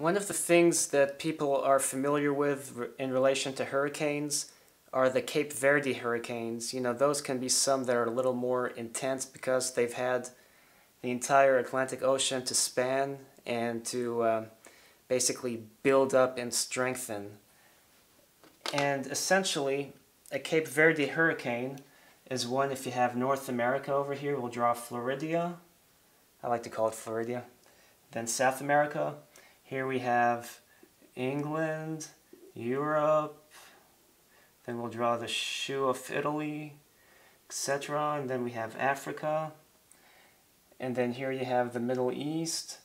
One of the things that people are familiar with in relation to hurricanes are the Cape Verde hurricanes. You know, those can be some that are a little more intense because they've had the entire Atlantic Ocean to span and to uh, basically build up and strengthen. And essentially, a Cape Verde hurricane is one if you have North America over here, we'll draw Florida. I like to call it Florida. Then South America, here we have England, Europe, then we'll draw the shoe of Italy, etc. And then we have Africa. And then here you have the Middle East.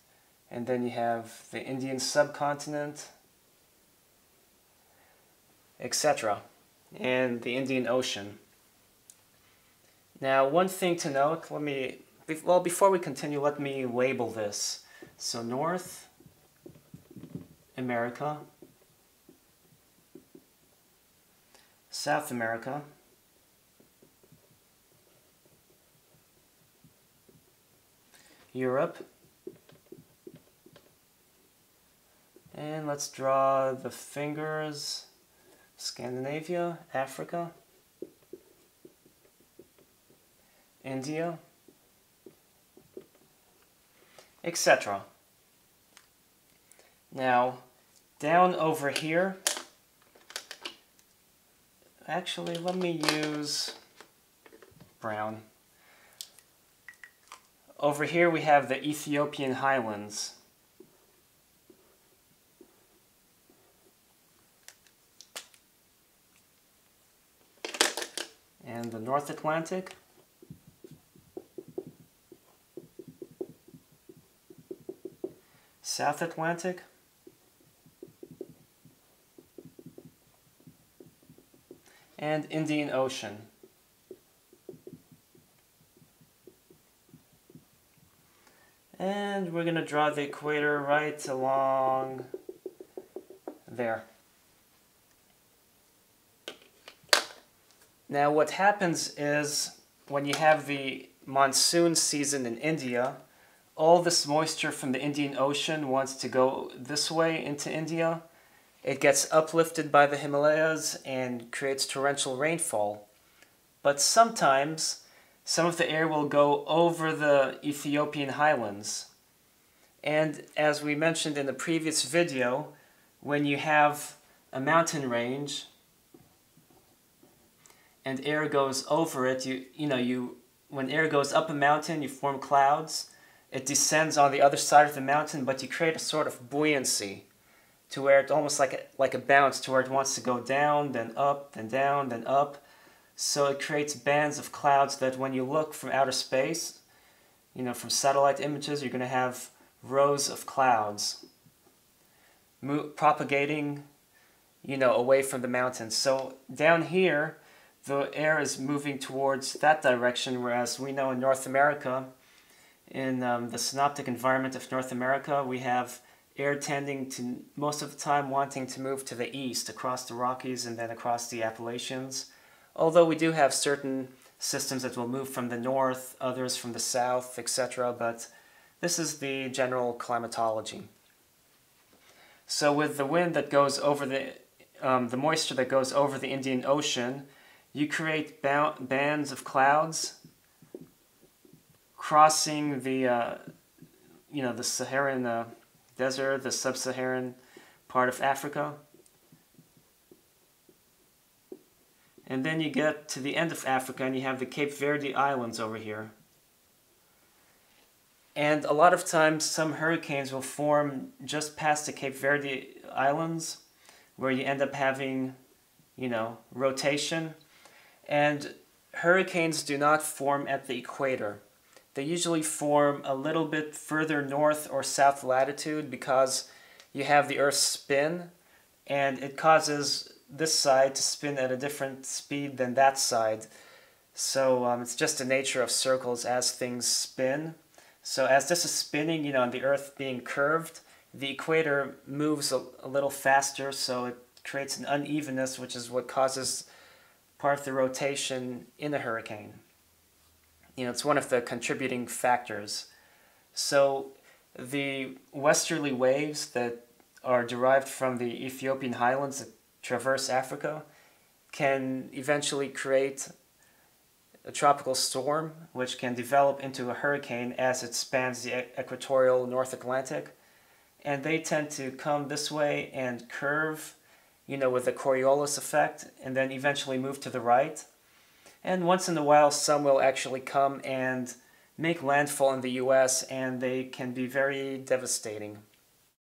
And then you have the Indian subcontinent, etc. And the Indian Ocean. Now, one thing to note, let me, well, before we continue, let me label this. So North, America, South America, Europe, and let's draw the fingers, Scandinavia, Africa, India, etc. Now, down over here, actually, let me use brown. Over here we have the Ethiopian highlands. And the North Atlantic. South Atlantic. And Indian Ocean. And we're going to draw the equator right along there. Now what happens is when you have the monsoon season in India, all this moisture from the Indian Ocean wants to go this way into India it gets uplifted by the Himalayas and creates torrential rainfall. But sometimes some of the air will go over the Ethiopian highlands. And as we mentioned in the previous video, when you have a mountain range and air goes over it, you, you know, you, when air goes up a mountain, you form clouds. It descends on the other side of the mountain, but you create a sort of buoyancy to where it's almost like a, like a bounce to where it wants to go down, then up, then down, then up. So it creates bands of clouds that when you look from outer space, you know, from satellite images, you're going to have rows of clouds propagating, you know, away from the mountains. So down here, the air is moving towards that direction, whereas we know in North America, in um, the synoptic environment of North America, we have air tending to most of the time wanting to move to the east across the Rockies and then across the Appalachians. Although we do have certain systems that will move from the north, others from the south, etc. But this is the general climatology. So with the wind that goes over the, um, the moisture that goes over the Indian Ocean, you create bands of clouds crossing the, uh, you know, the Saharan uh, desert, the sub-Saharan part of Africa. And then you get to the end of Africa and you have the Cape Verde Islands over here. And a lot of times some hurricanes will form just past the Cape Verde Islands where you end up having, you know, rotation. And hurricanes do not form at the equator. They usually form a little bit further north or south latitude because you have the Earth's spin and it causes this side to spin at a different speed than that side. So um, it's just the nature of circles as things spin. So as this is spinning, you know, and the Earth being curved, the equator moves a, a little faster, so it creates an unevenness, which is what causes part of the rotation in a hurricane you know, it's one of the contributing factors. So the westerly waves that are derived from the Ethiopian highlands that traverse Africa can eventually create a tropical storm, which can develop into a hurricane as it spans the equatorial North Atlantic. And they tend to come this way and curve, you know, with the Coriolis effect, and then eventually move to the right. And once in a while, some will actually come and make landfall in the US, and they can be very devastating.